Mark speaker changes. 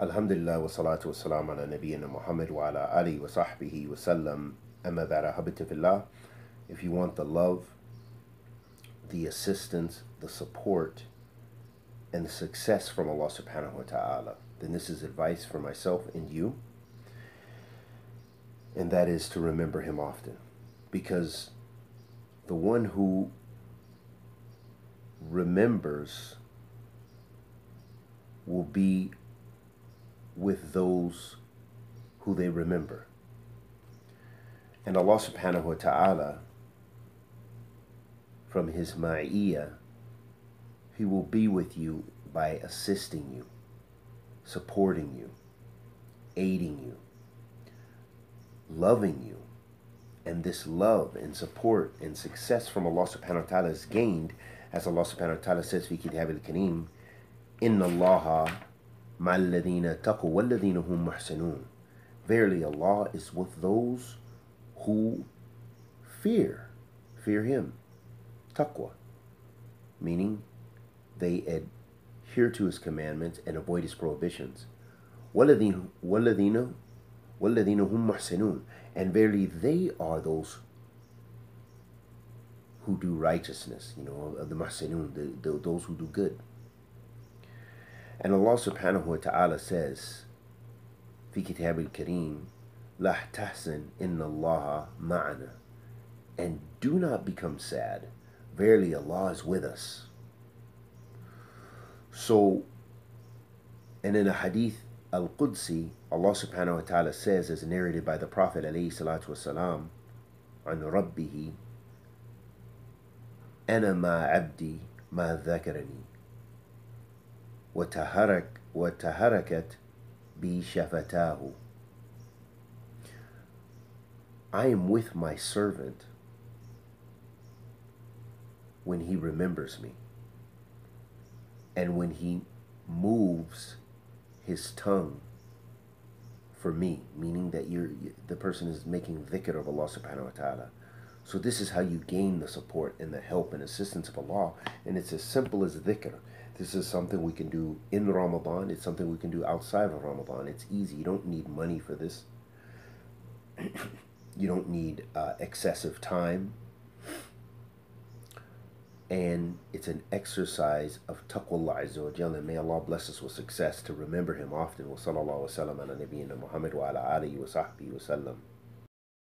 Speaker 1: Alhamdulillah wa salatu wa salam ala nabiyyina Muhammad wa ala alihi wa sahbihi wa sallam. Amma ba'da If you want the love, the assistance, the support, and the success from Allah subhanahu wa ta'ala, then this is advice for myself and you. And that is to remember Him often. Because the one who remembers will be with those who they remember. And Allah subhanahu wa ta'ala, from His ma'iyah, He will be with you by assisting you, supporting you, aiding you, loving you. And this love and support and success from Allah subhanahu wa ta'ala is gained, as Allah subhanahu wa ta'ala says, Fi kitab al-kareem, inna allaha مع الذين اتقوا والذين هم محسنون. Verily Allah is with those who fear, fear Him. Taqwa, meaning they adhere to His commandments and avoid His prohibitions. وَالَّذِينَ وَالَّذِينَ وَالَّذِينَ هُمْ مُحْسِنُونَ And verily they are those who do righteousness, you know, the muhsinun, the, the, those who do good. And Allah subhanahu wa ta'ala says, في كتاب الكريم لا تحزن إن الله معنا and do not become sad verily Allah is with us so and in a hadith al-Qudsi Allah subhanahu wa ta'ala says as narrated by the Prophet alayhi salatu wasalam عن ربه أنا ما عبدي ما ذكرني وتهرك وتهركت بي شفتاه I am with my servant when he remembers me and when he moves his tongue for me, meaning that you're the person is making dhikr of Allah subhanahu wa ta'ala. So this is how you gain the support and the help and assistance of Allah. And it's as simple as dhikr. This is something we can do in Ramadan. It's something we can do outside of Ramadan. It's easy. You don't need money for this. you don't need uh, excessive time. And it's an exercise of taqwa Azza. And may Allah bless us with success to remember Him often. Wa sallallahu wa sallam ala nabiyyina Muhammad wa ala alihi wa sahbihi wa sallam.